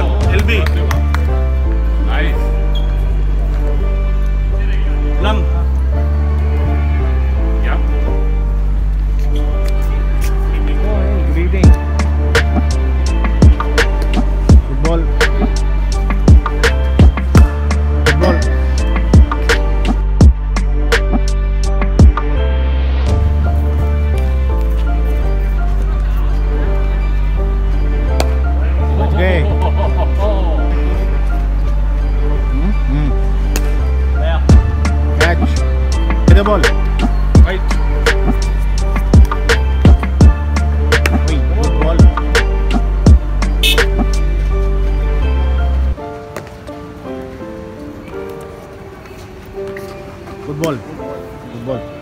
Con il B. right? Football. Football.